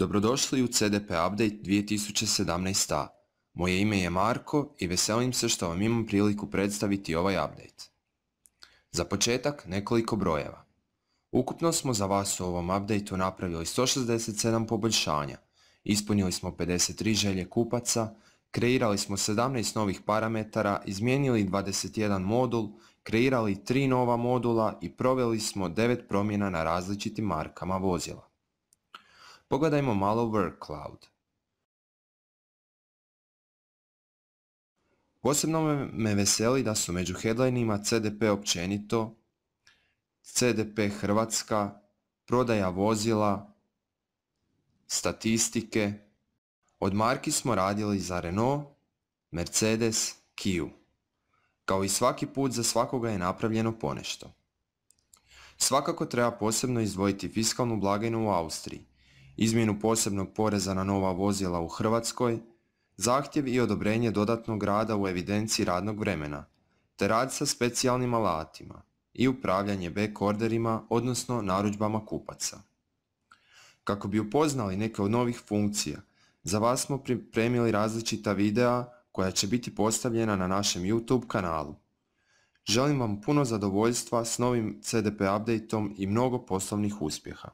Dobrodošli u CDP Update 2017a. Moje ime je Marko i veselim se što vam imam priliku predstaviti ovaj update. Za početak nekoliko brojeva. Ukupno smo za vas u ovom updateu napravili 167 poboljšanja, ispunili smo 53 želje kupaca, kreirali smo 17 novih parametara, izmijenili 21 modul, kreirali 3 nova modula i proveli smo 9 promjena na različitim markama vozila. Pogledajmo malo workload. Posebno me veseli da su među headlinima CDP općenito, CDP Hrvatska, prodaja vozila, statistike. Od marki smo radili za Renault, Mercedes, Kia. Kao i svaki put za svakoga je napravljeno ponešto. Svakako treba posebno izdvojiti fiskalnu blagajnu u Austriji, izmjenu posebnog poreza na nova vozila u Hrvatskoj, zahtjev i odobrenje dodatnog rada u evidenciji radnog vremena, te rad sa specijalnim alatima i upravljanje back orderima, odnosno narudžbama kupaca. Kako bi upoznali neke od novih funkcija, za vas smo pripremili različita videa koja će biti postavljena na našem YouTube kanalu. Želim vam puno zadovoljstva s novim CDP updateom i mnogo poslovnih uspjeha.